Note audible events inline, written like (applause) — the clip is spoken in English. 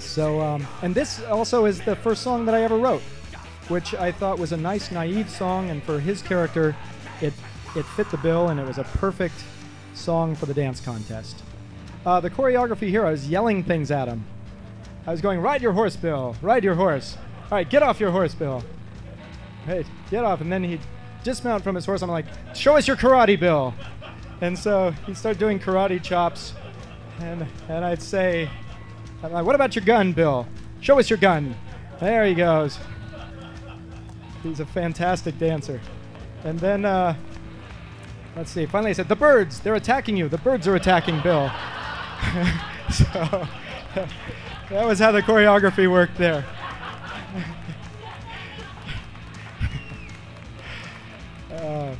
So, um, and this also is the first song that I ever wrote, which I thought was a nice, naive song, and for his character, it it fit the bill, and it was a perfect song for the dance contest. Uh, the choreography here, I was yelling things at him. I was going, "Ride your horse, Bill! Ride your horse! All right, get off your horse, Bill! Hey, get off!" And then he'd dismount from his horse. I'm like, "Show us your karate, Bill!" And so he'd start doing karate chops, and and I'd say, what about your gun, Bill? Show us your gun. There he goes. He's a fantastic dancer. And then, uh, let's see. Finally, I said, The birds, they're attacking you. The birds are attacking Bill. (laughs) so (laughs) that was how the choreography worked there. (laughs) uh,